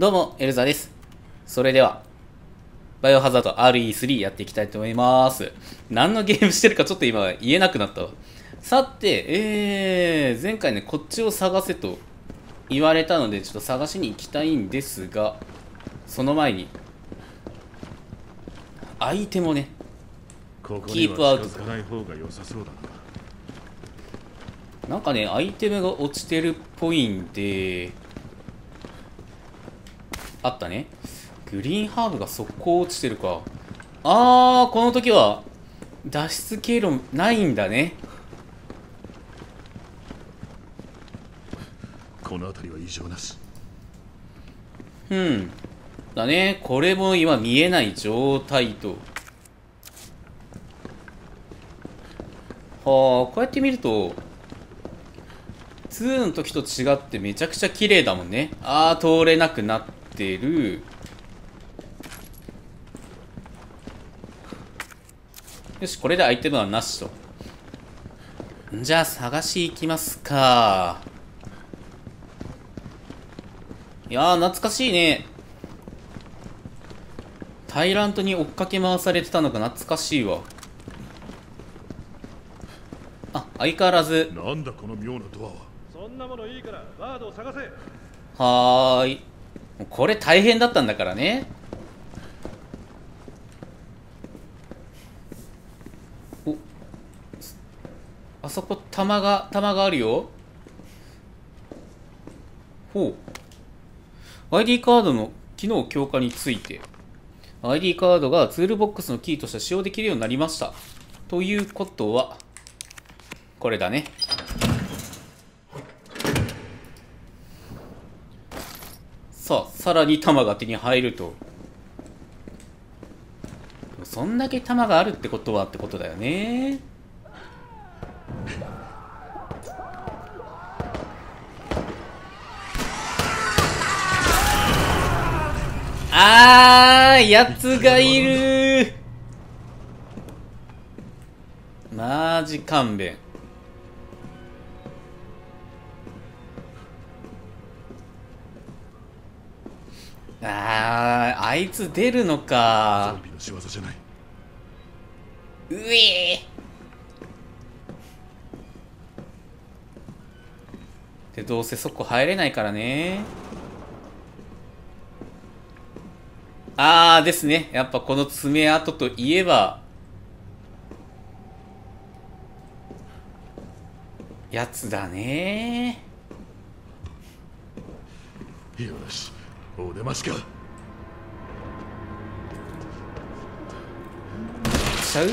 どうも、エルザです。それでは、バイオハザード RE3 やっていきたいと思います。何のゲームしてるかちょっと今言えなくなったわ。さて、えー、前回ね、こっちを探せと言われたので、ちょっと探しに行きたいんですが、その前に、アイテムをね、ここキにはープアウト近づかない方が良さそうだななんかね、アイテムが落ちてるっぽいんで、あったね。グリーンハーブが速攻落ちてるか。あー、この時は、脱出経路ないんだね。この辺りは異常なしうん。だね。これも今見えない状態と。はあ、こうやって見ると、2の時と違ってめちゃくちゃ綺麗だもんね。あー、通れなくなってる。よし、これでアイテムはなしと。じゃあ、探し行きますか。いやー、懐かしいね。タイラントに追っかけ回されてたのが懐かしいわ。あ、相変わらず、なんだこの妙なドアはそんなものいいからバードを探せはーい。もうこれ大変だったんだからね。おあそこ弾が、弾があるよ。ほう。ID カードの機能強化について。ID カードがツールボックスのキーとして使用できるようになりました。ということは、これだね。さあ、さらに弾が手に入ると。そんだけ弾があるってことはってことだよね。あー、やつがいるマジ勘弁。あー、あいつ出るのゾかン。ビの仕業じゃないうえで、どうせそこ入れないからね。あーですね。やっぱこの爪痕といえば、やつだね。よしお出ましかちゃう。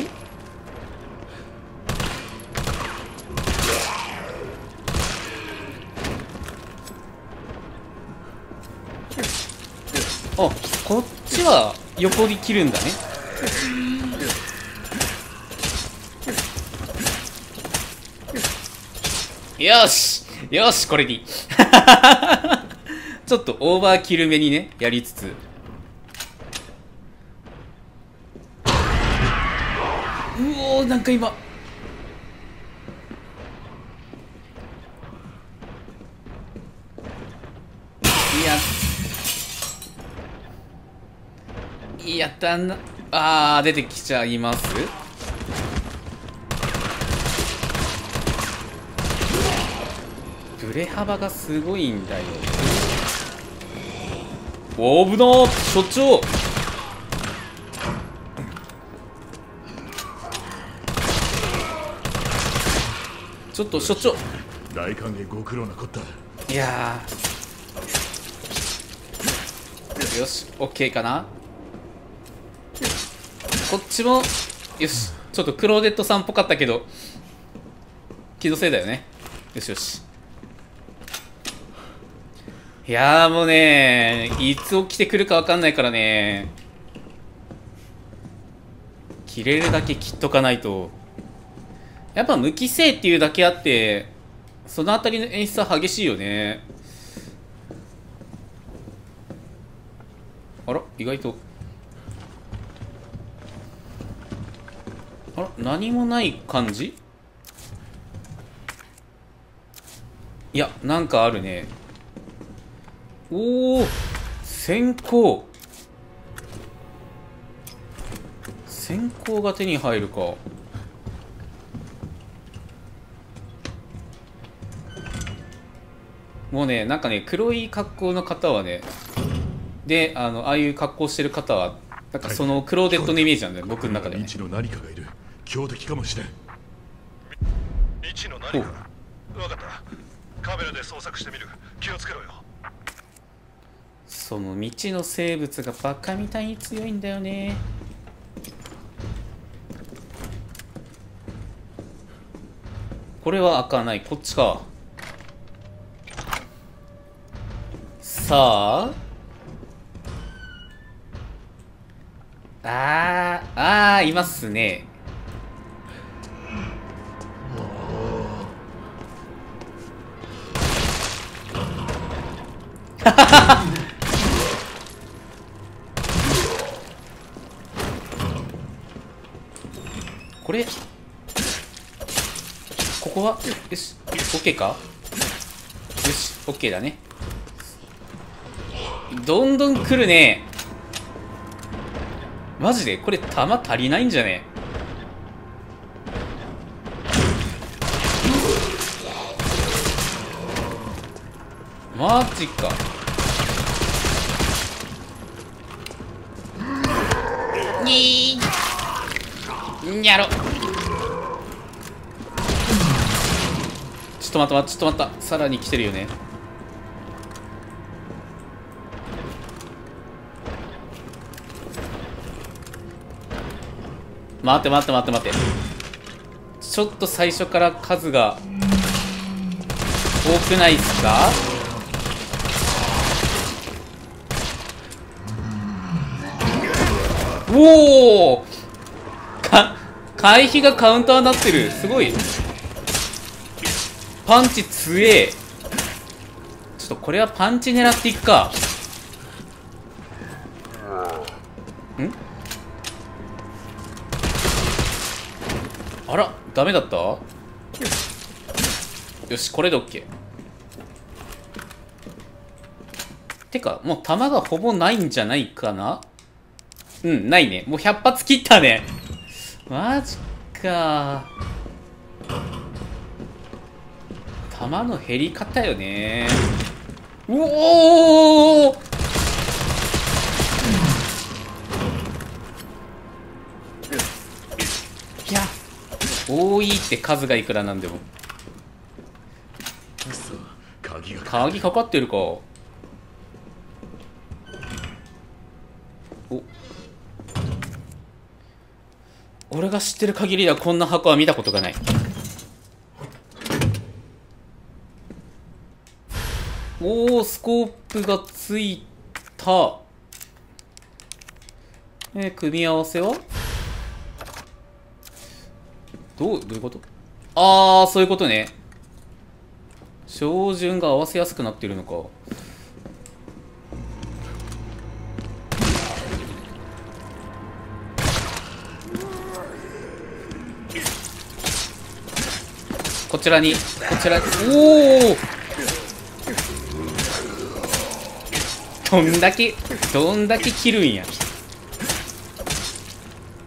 あこっちは横に切るんだねよしよしこれでいいちょっとオーバーキル目にねやりつつ。うおーなんか今。いや。いやだな。あー出てきちゃいます。ブレ幅がすごいんだよ。お危なー所長ちょっと所長大歓迎ご苦労なこった。いやー。よし OK かな。こっちもよし。ちょっとクローデットさんっぽかったけど気のせいだよね。よしよしいやーもうねいつ起きてくるかわかんないからね。切れるだけ切っとかないと。やっぱ無機性っていうだけあってそのあたりの演出は激しいよね。あら意外と。あら何もない感じ？いやなんかあるね。おお先行。先行が手に入るか。もうねなんかね黒い格好の方はねであのああいう格好してる方はなんかそのクローデットのイメージなんだよ僕の中で。ね未知の何かがいる。強敵かもしれん。未知の何か分かった。カメラで捜索してみる。気をつけろよその未知の生物がバカみたいに強いんだよね。これは開かない。こっちか。さあ。あーあーいますね。こ れここは？よし。OK か？よし。OK だね。どんどん来るね。マジで？これ弾足りないんじゃね？マジか。にーにゃろ。ちょっと待ったちょっと待った。さらに来てるよね。待って待って待って待って。ちょっと最初から数が多くないっすか？おおか回避がカウンターになってる。すごい。パンチ強え。ちょっとこれはパンチ狙っていくか。ん。あらダメだった？よしこれで OK てかもう弾がほぼないんじゃないかな？うんないね。もう100発切ったね。マジか弾の減り方よね。うおー。いや多いって数がいくらなんでも。鍵が鍵かかってるか。お。俺が知ってる限りではこんな箱は見たことがない。おおスコープがついた。えー組み合わせは？どうどういうこと？ああそういうことね。照準が合わせやすくなってるのか。こちらにこちらに。おおどんだけどんだけ切るんや。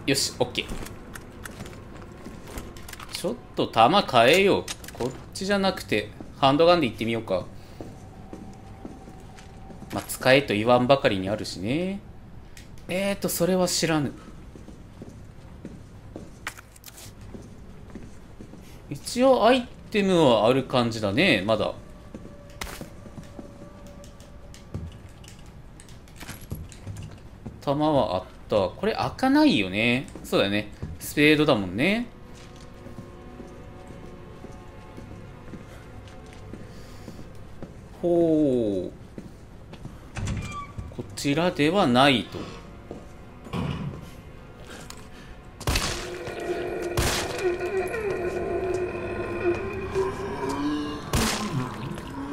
よしオッケーちょっと弾変えよう。こっちじゃなくてハンドガンでいってみようか。まあ使えと言わんばかりにあるしね。えーとそれは知らぬ。一応アイテムはある感じだねまだ。はあった。これ開かないよね。そうだね。スペードだもんね。ほう。こちらではないと。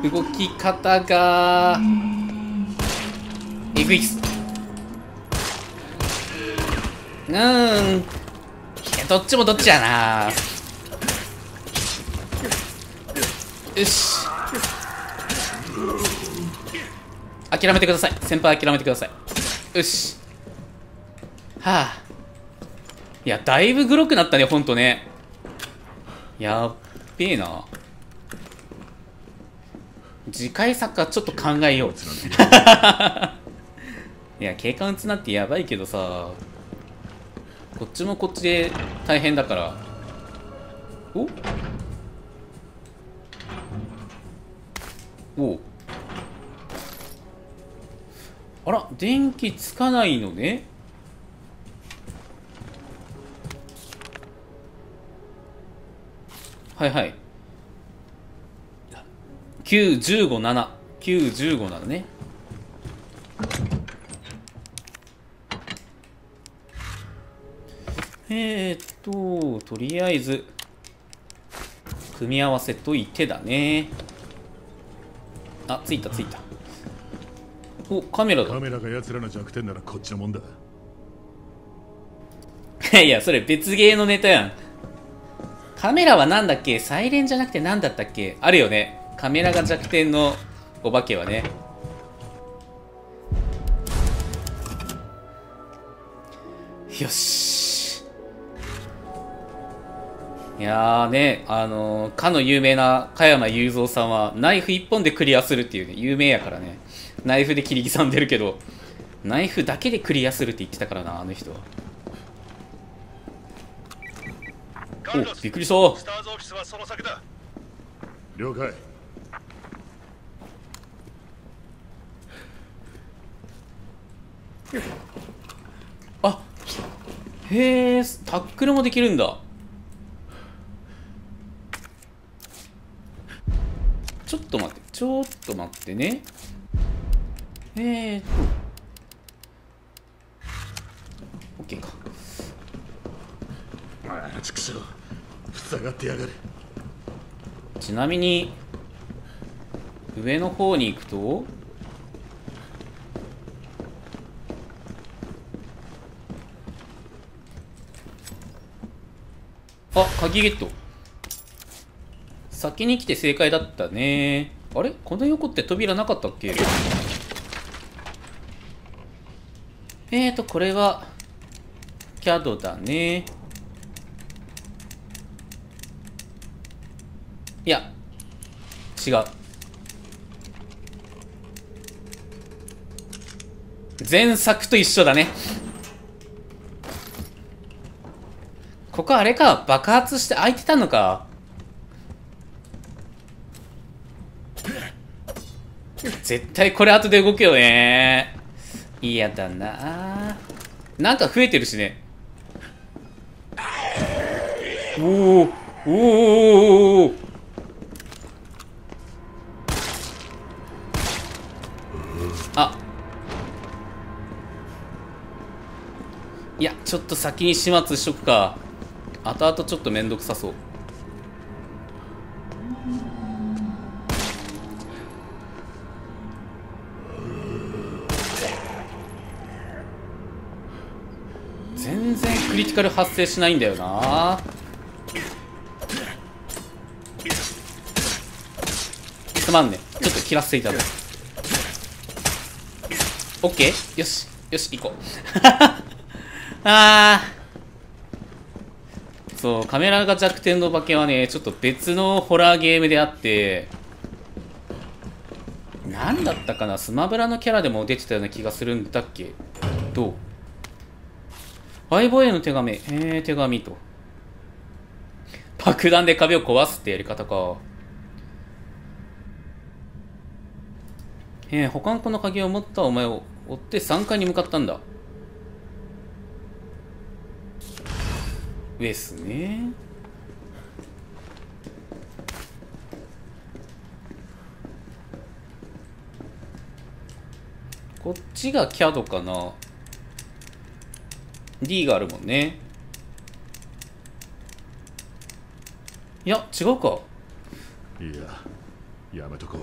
動き方が。えぐいっす。うーんどっちもどっちやな。よし。諦めてください。先輩諦めてください。よし。はあ。いやだいぶグロくなったねほんとね。やっべえな。次回作はちょっと考えよう。いや警官撃つなんてやばいけどさこっちもこっちで大変だから。お？お。あら電気つかないのね？はいはい。9157 915なのね。えー、っととりあえず組み合わせといてだね。あついたついた。おカメラだ。カメラが奴らの弱点ならこっちのもんだ。いやそれ別ゲーのネタやん。カメラはなんだっけ？サイレンじゃなくてなんだったっけ？あるよね。カメラが弱点のお化けはね。よしいやーねあのーかの有名な加山雄三さんはナイフ一本でクリアするっていうね有名やからね。ナイフで切り刻んでるけどナイフだけでクリアするって言ってたからなあの人は。おびっくりした。スターズオフィスはその先だ。了解。あへえタックルもできるんだちょっと待ってちょっと待ってね。えーと。OK か。ああ畜生塞がってやがる。ちなみに上の方に行くとあ鍵ゲット先に来て正解だったね。あれ？この横って扉なかったっけ？えーとこれはキャドだね。いや違う。前作と一緒だね。ここあれか。爆発して開いてたのか。絶対これ後で動くよね。嫌だな。なんか増えてるしね。おおおーおー。おあ。いやちょっと先に始末しとくか。後々ちょっとめんどくさそう。然クリティカル発生しないんだよな。すまんねちょっと切らせていただく。オッケー？よし。よし行こう。あー。そうカメラが弱点の化けはねちょっと別のホラーゲームであって何だったかな？スマブラのキャラでも出てたような気がするんだっけ？どう？相棒への手紙。えー、手紙と。爆弾で壁を壊すってやり方か。えー、保管庫の鍵を持ったお前を追って3階に向かったんだ。ですね。こっちがキャドかな。D があるもんね。いや違うか。いややめとこう。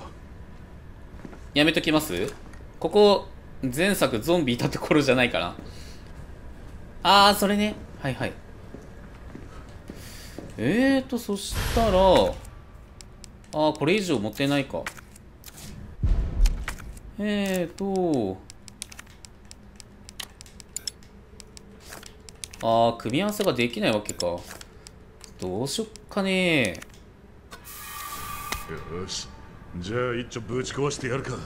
やめときます？ここ前作ゾンビいたところじゃないかな。ああそれね。はいはい。えーとそしたらああこれ以上持ってないか。えーと、あー、組み合わせができないわけか。どうしよっかねよしじゃあ一丁ぶち壊してやるか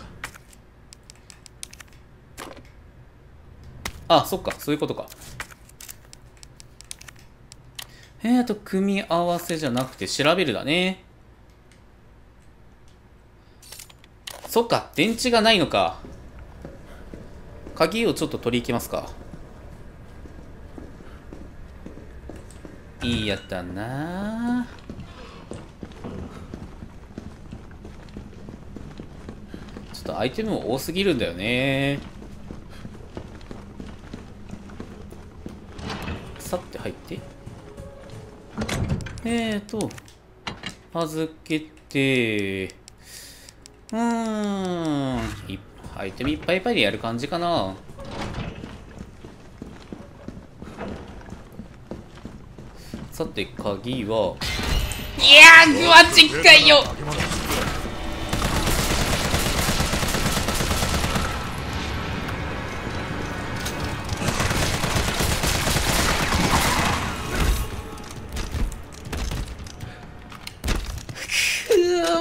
あ、そっか、そういうことか。えーと、組み合わせじゃなくて調べるだね。そっか、電池がないのか。鍵をちょっと取り行きますか。いいやったな。ちょっとアイテム多すぎるんだよね。さって入って。えーと預けて。うーん。アイテムいっぱいいっぱいでやる感じかな。さて鍵は。いやーマジかいよく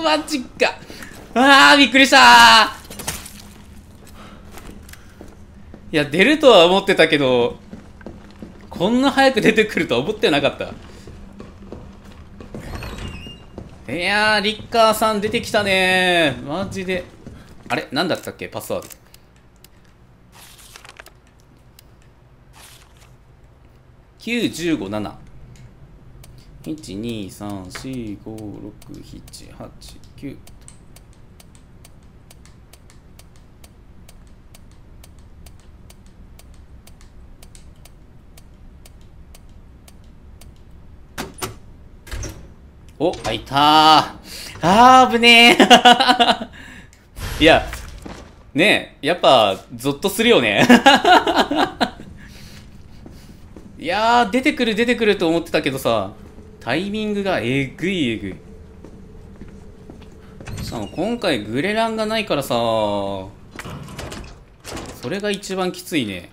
マジか。あーびっくりした。ーいや出るとは思ってたけどこんな早く出てくるとは思ってなかった。いやーリッカーさん出てきたね。ーマジで。あれ何だったっけ？パスワード。9157 123456789お、開いたー。あー、危ねー。いや、ねえ、やっぱ、ゾッとするよね。いやー、出てくる出てくると思ってたけどさ、タイミングがえぐいえぐい。しかも今回グレランがないからさ、それが一番きついね。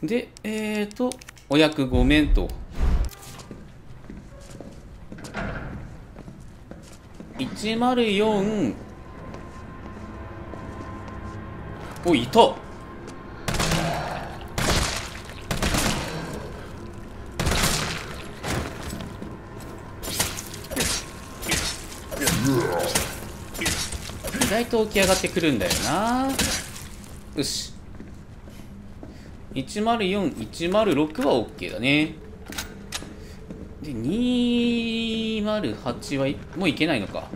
で、えーと、お役ごめんと。104おいた。意外と起き上がってくるんだよな。よし。104、106は OK だね。で、208はもういけないのか。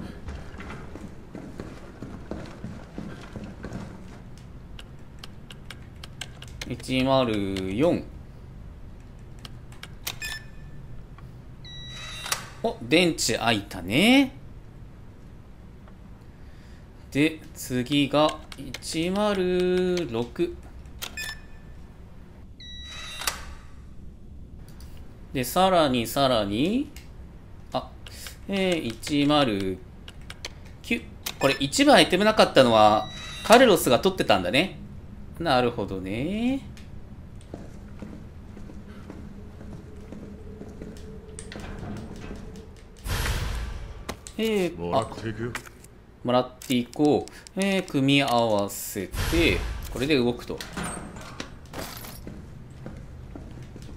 104お電池開いたねで次が106で、さらにさらに、あ、えー、109。これ一番アイテムなかったのは、カルロスが取ってたんだね。なるほどね。えー、もらあ、っていくよもらっていこう。えー、組み合わせて、これで動くと。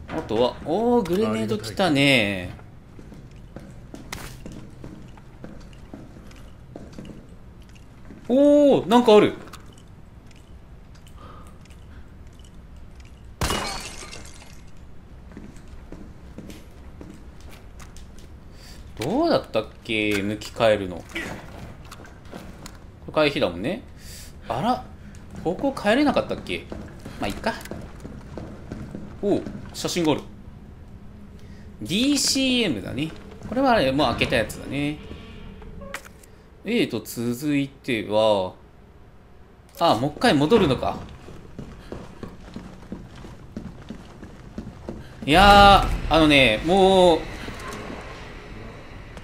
あとは、おー、グレネード来たね。おー、なんかある。どうだったっけ向き変えるの。これ回避だもんね。あら、方向変えれなかったっけまあ、いっか。おお写真がある DCM だね。これはあれもう開けたやつだね。えーと続いてはああもう一回戻るのか。いやーあのねもう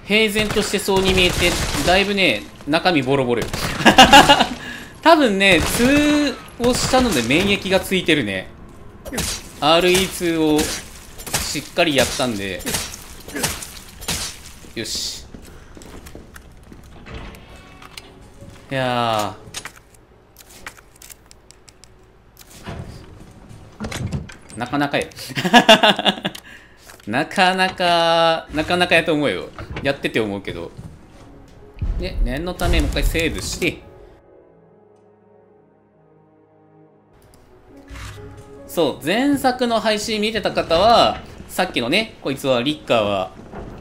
平然としてそうに見えてだいぶね中身ボロボロよ。多分ね2をしたので免疫がついてるね。RE2 をしっかりやったんで。よし。いやなかなかよ なかなかなかなかやと思うよ。やってて思うけど。で念のためもう一回セーブして。そう前作の配信見てた方はさっきのねこいつはリッカーは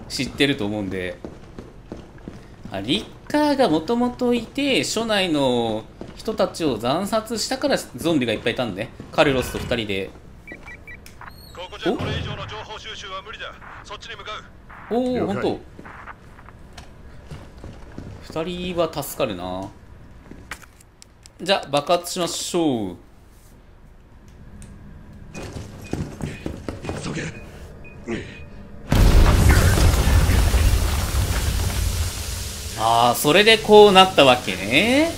知ってると思うんで。あリッカーがもともといて署内の人たちを惨殺したからゾンビがいっぱいいたんでね。カルロスと2人で。ここじゃこれ以上の情報収集は無理だ。そっちに向かう。おお了解。本当2人は助かるな。じゃあ爆発しましょう急げ。ああそれでこうなったわけね。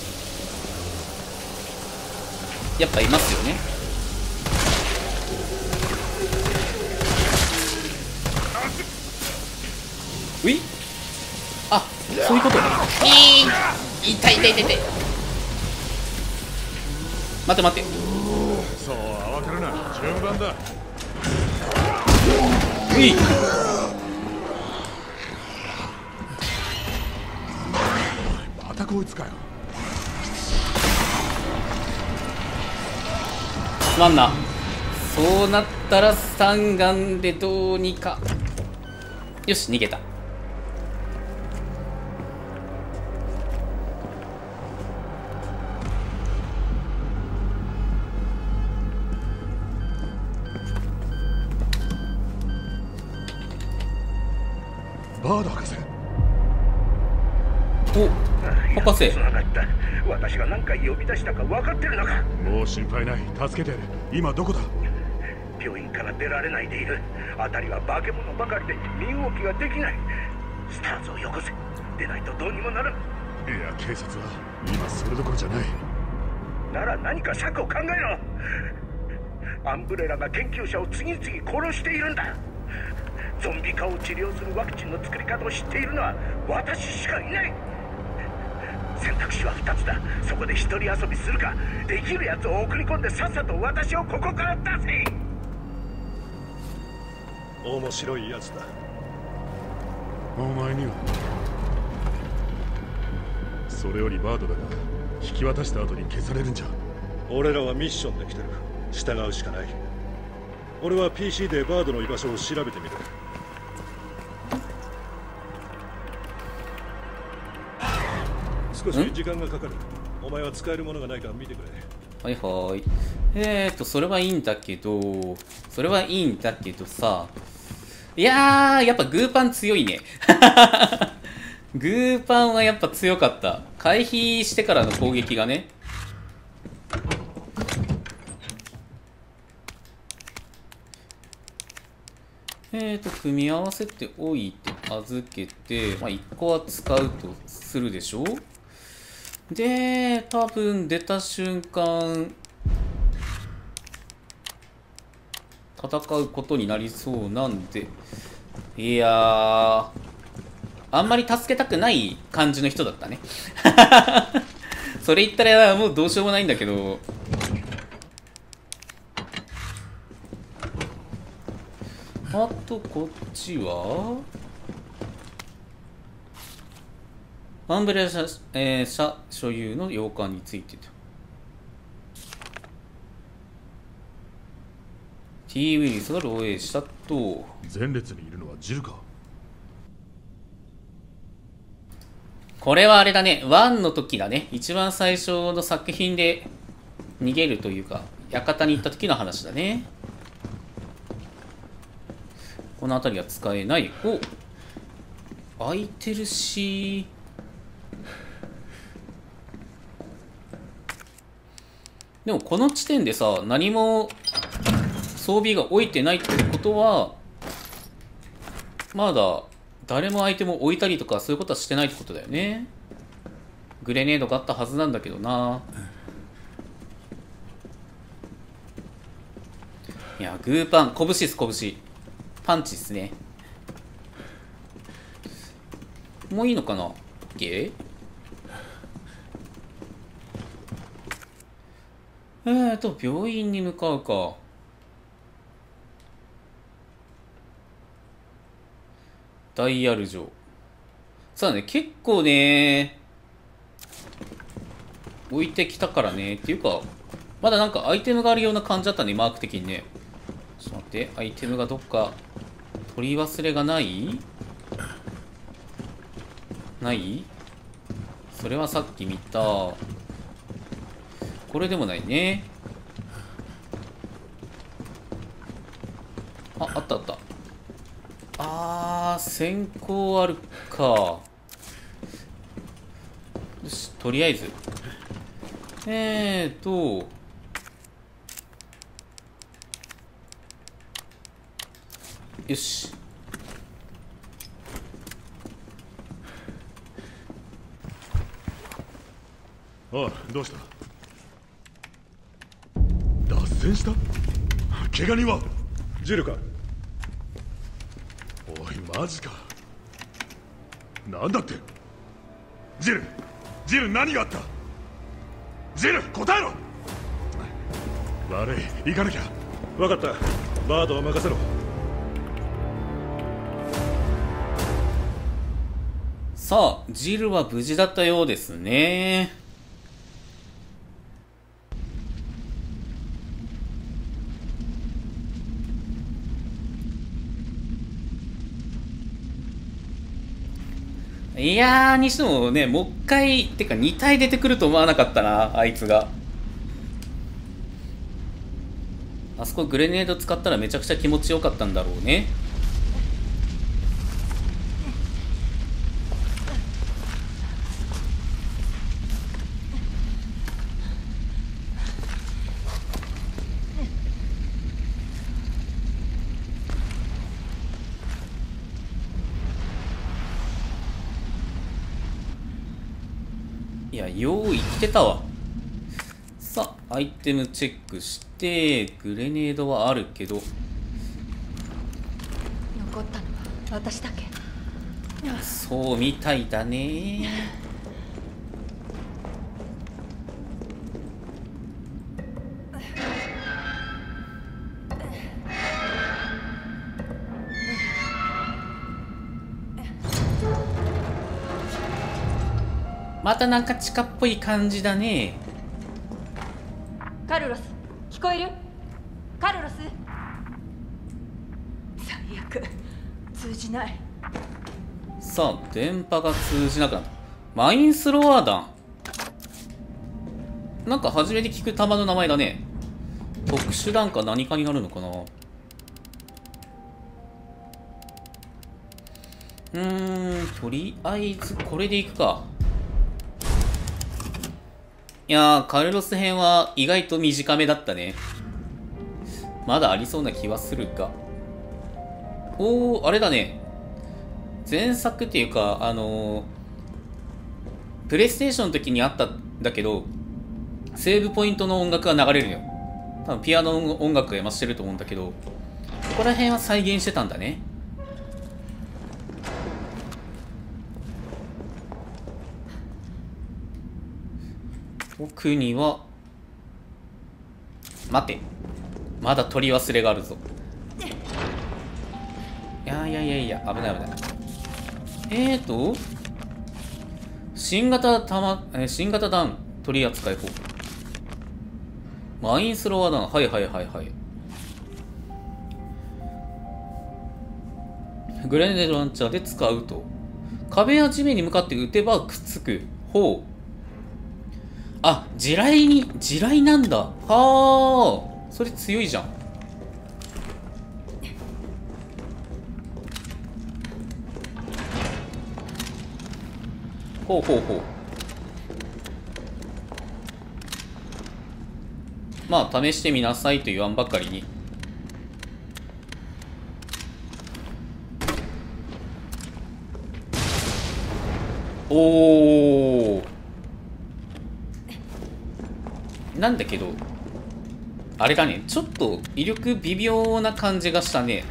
やっぱいますよね。うい？あそういうこと。いい痛い痛い痛い痛い。待って待って。そう慌てるな順番だ。うい。またこいつかよ。すまんなそうなったら三眼でどうにか。よし逃げたバード博士。お博士。つながった。私が何回呼び出したか分かってるのか。もう心配ない。助けて今どこだ？病院から出られないでいる。辺りは化け物ばかりで身動きができない。スターズをよこせ。出ないとどうにもならん。いや警察は今それどころじゃない。なら何か策を考えろ。アンブレラが研究者を次々殺しているんだゾンビ化を治療するワクチンの作り方を知っているのは私しかいない。選択肢は2つだ。そこで一人遊びするかできるやつを送り込んでさっさと私をここから出せ。面白いやつだ。お前には。それよりバードだが引き渡した後に消されるんじゃ。俺らはミッションで来てる。従うしかない。俺は PC でバードの居場所を調べてみる少し時間がかかるお前は使えるものがないか見てくれはいはい。えーと、それはいいんだけど、それはいいんだけどさ、いやー、やっぱグーパン強いね。グーパンはやっぱ強かった。回避してからの攻撃がね。えーと、組み合わせておいて預けて、まあ、1個は使うとするでしょ？で、多分出た瞬間、戦うことになりそうなんで、いやー、あんまり助けたくない感じの人だったね。それ言ったらもうどうしようもないんだけど、あとこっちは？アンブレラ社,、えー社所有の洋館についてと。T ウイルスが漏洩したと。前列にいるのはジルか。これはあれだね。1の時だね。一番最初の作品で逃げるというか館に行った時の話だね。この辺りは使えない。お開いてるしでもこの地点でさ何も装備が置いてないってことはまだ誰も相手も置いたりとかそういうことはしてないってことだよね。グレネードがあったはずなんだけどな。いやグーパン拳っす拳。パンチっすね。もういいのかな？ゲえーと病院に向かうか。ダイヤル錠そうだね結構ね置いてきたからね。っていうかまだなんかアイテムがあるような感じだったねマーク的にね。ちょっと待ってアイテムがどっか取り忘れがない？ない？それはさっき見た。これでもないね。ああったあった。あー先行あるか。よしとりあえず。えーと。よし。おいどうした？脱線した。怪我人は。ジルか。おいマジか。なんだって。ジルジル何があった。ジル答えろ。悪い。行かなきゃ。分かった。バードは任せろ。さあジルは無事だったようですね。いやーにしてもねもう一回てか2体出てくると思わなかったなあいつが。あそこグレネード使ったらめちゃくちゃ気持ちよかったんだろうね。たわ。さあアイテムチェックしてグレネードはあるけど。残ったのは私だけ。そうみたいだね たなんか地下っぽい感じだねカルロス聞こえるカルロス最悪通じないさあ電波が通じなくなったマインスロワー弾なんか初めて聞く弾の名前だね特殊弾か何かになるのかなうんとりあえずこれでいくかいやーカルロス編は意外と短めだったね。まだありそうな気はするが。おーあれだね。前作っていうかあのープレイステーションの時にあったんだけどセーブポイントの音楽が流れるのよ。多分ピアノの音楽が増してると思うんだけどここら辺は再現してたんだね。奥には待て。まだ取り忘れがあるぞ。いやいやいやいや危ない危ない。えーと新型弾えー新型弾取扱法。マインスロー弾。はいはいはいはい。グレネードランチャーで使うと。壁や地面に向かって撃てばくっつく。ほう。あ地雷に地雷なんだ。はあ。それ強いじゃん。ほうほうほう。まあ試してみなさいと言わんばかりに。おおなんだけどあれだね。ちょっと威力微妙な感じがしたね。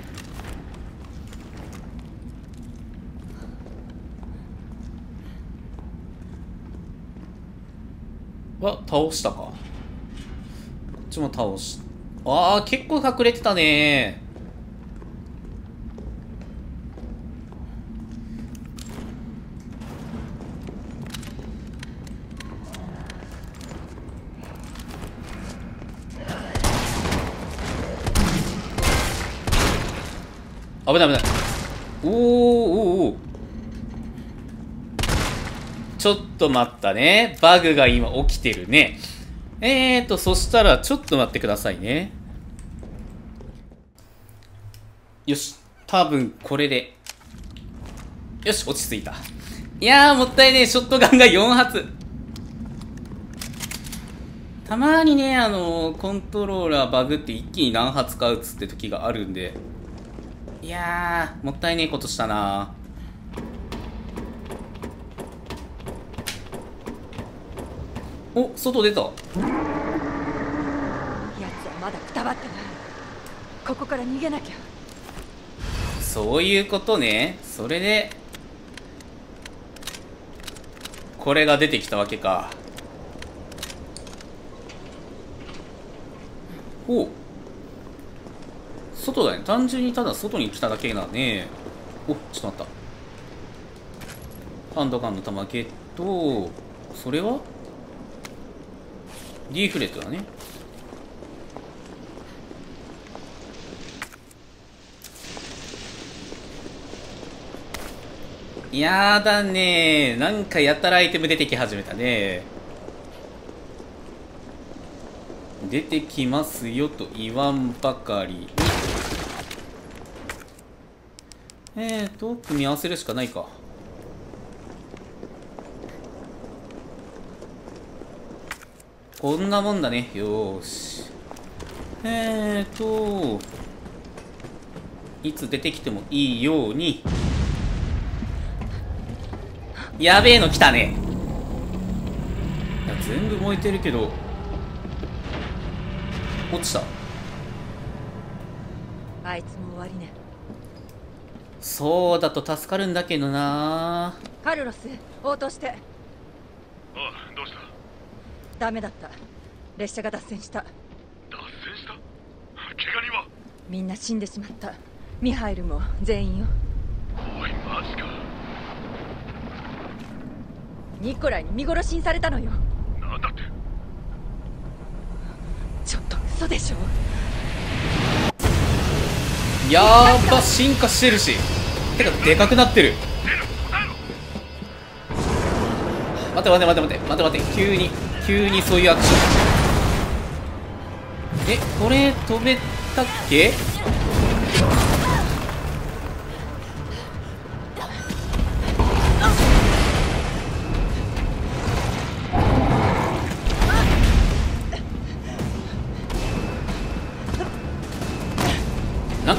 は倒したか。こっちも倒しああ結構隠れてたね。危ない危ない。おーおーおー。ちょっと待ったね。バグが今起きてるね。えーとそしたらちょっと待ってくださいね。よし多分これで。よし落ち着いた。いやーもったいねえ。ショットガンが4発。たまにねあのコントローラーバグって一気に何発か撃つって時があるんで。いやーもったいねえことしたな。お外出た。奴はまだくたばってない。ここから逃げなきゃ。そういうことね。それでこれが出てきたわけか。お外だね。単純にただ外に来ただけだね。おちょっと待った。ハンドガンの弾ゲット。それは？リーフレットだね。やだね。なんかやたらアイテム出てき始めたね。出てきますよと言わんばかりに。えーと組み合わせるしかないか。こんなもんだね。よーし。えーといつ出てきてもいいように。やべえの来たね。全部燃えてるけど。落ちた。あいつも終わりね。そうだと助かるんだけどな。カルロス応答して。ああどうした？ダメだった。列車が脱線した。脱線した？怪我人は？みんな死んでしまった。ミハイルも全員よ。おいマジか。ニコライに見殺しにされたのよなんだってちょっと嘘でしょやーば進化してるし。てかでかくなってる。待て待て待て待て。待て待て。急に急にそういうアクション。えこれ止めたっけ？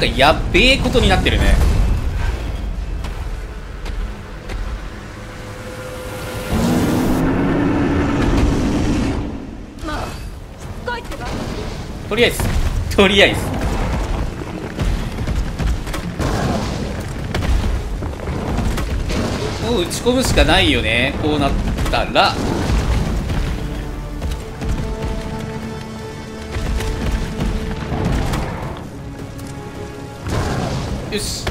かやっべえことになってるね。とりあえずとりあえず。もう打ち込むしかないよね。こうなったら。よし。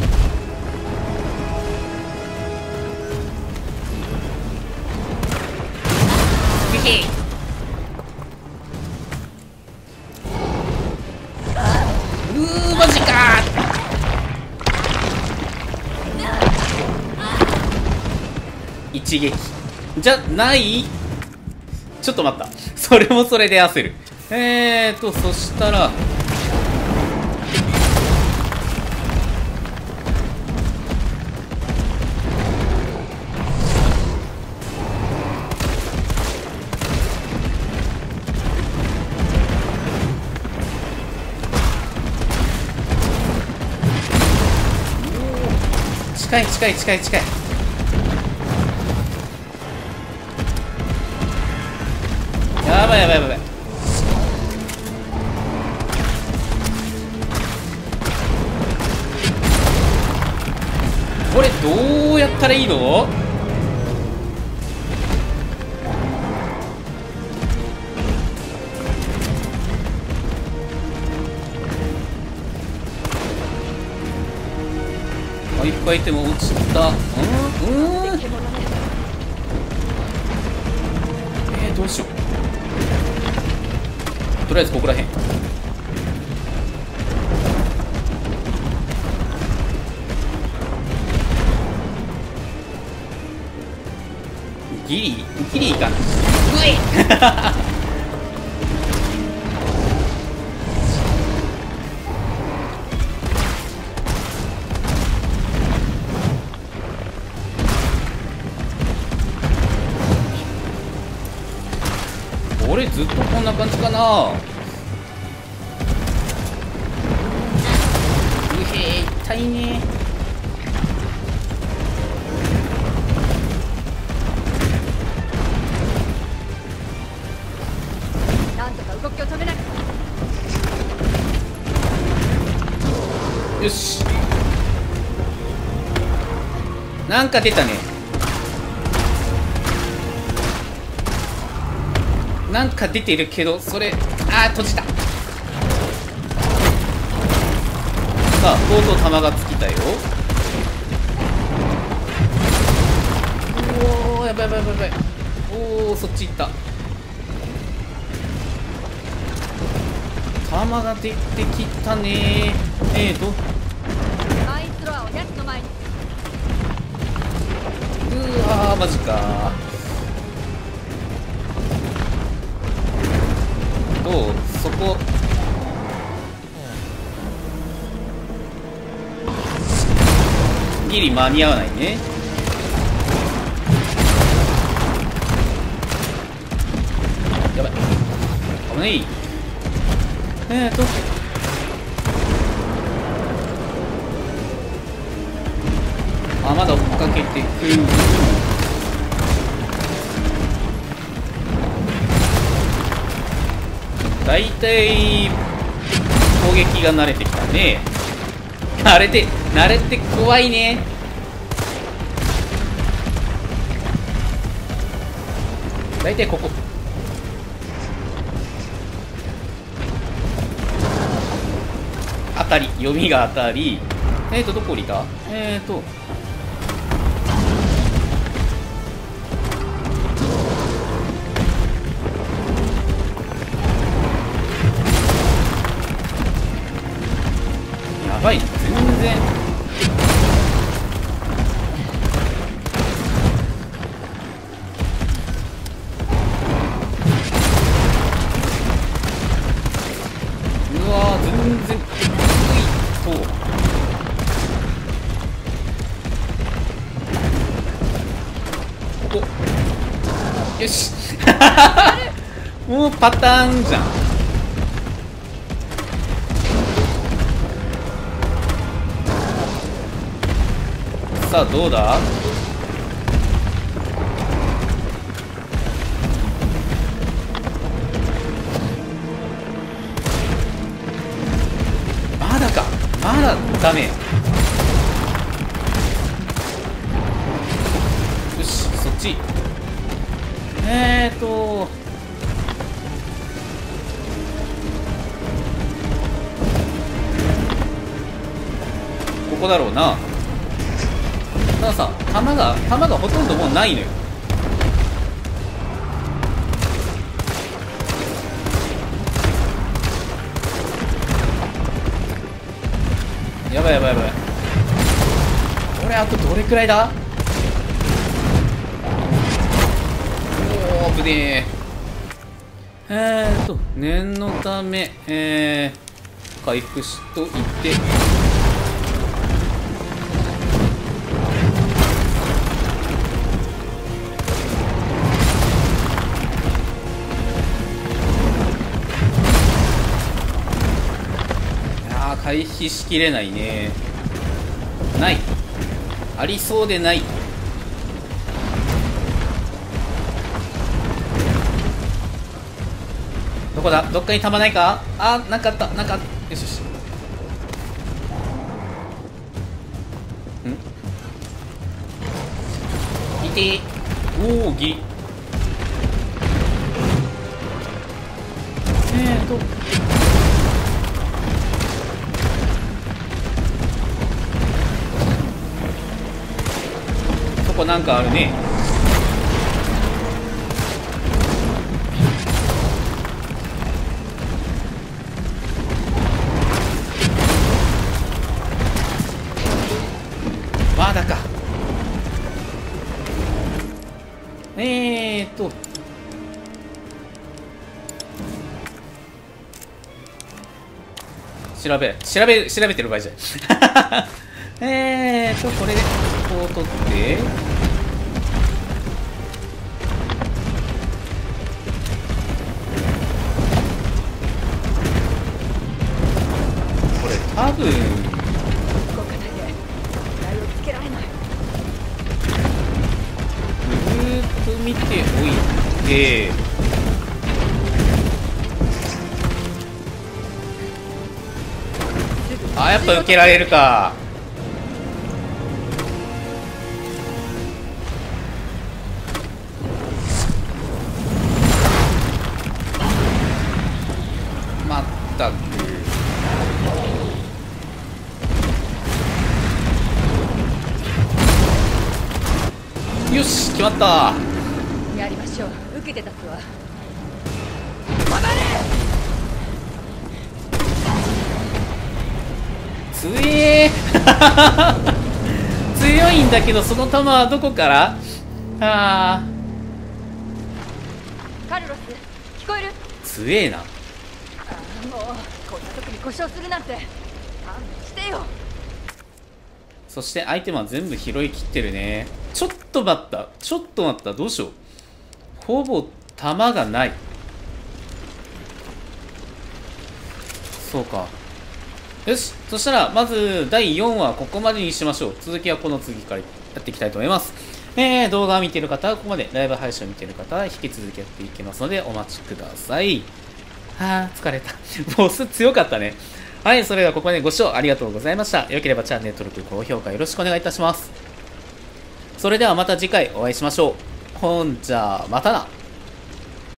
へへうーマジか。一撃。じゃない？ちょっと待った。それもそれで焦る。えーとそしたら近い近い近い近い。やばいやばいやばい。これどうやったらいいの？ても落ちた？うん？うん？えー、どうしよう。とりあえずここらへんギリギリいかんうえこんな感じかなうへー痛いね。なんとか動きを止めなきゃ。よし。なんか出たね。なんか出てるけどそれあー閉じた。さあとうとう弾が尽きたよ。おおやばいやばいやばいやばい。おおそっち行った。弾が出てきたね。えーとマイスロアをヤツの前に。うわーマジかどうそこ。ギリ間に合わないね。やばい。危ない。えーと。あまだ追っかけてくる。だいたい攻撃が慣れてきたね。慣れて慣れて怖いね。だいたいここ。当たり読みが当たり。えーとどこ降りた？えーとパターンじゃん。さあどうだ？まだか。まだダメよしそっち。えーとこだろうな。たださ弾が弾がほとんどもうないのよ。やばいやばいやばい。俺あとどれくらいだ？おお危ねえ。えーと念のためえー、回復しといて。回避しきれないね。ない。ありそうでない。どこだ？どっかに弾ないか？あなかった。なんかよしよし。ん？いて。おおギリ。えーとなんかあるね。まだか。えーっと。調べ調べ調べてる場合じゃない。えーっとこれでこう取って。分動かないで台をつけられないぐーっと見ておいてあやっぱ受けられるか決まった。やりましょう。受けて立つわ。強え 強いんだけどその球はどこから？あカルロス聞こえる？ー強えな。ああもうこんな時に故障するなんて。勘弁してよ。そしてアイテムは全部拾い切ってるねと待った。ちょっと待った。どうしよう。ほぼ弾がない。そうか。よし。そしたらまず第4話はここまでにしましょう。続きはこの次からやっていきたいと思います。えー、動画を見ている方はここまで。ライブ配信を見ている方は引き続きやっていきますのでお待ちください。はあ疲れた。ボス強かったね。はいそれではここまでご視聴ありがとうございました。よければチャンネル登録高評価よろしくお願いいたします。それではまた次回お会いしましょう。ほんじゃまたな。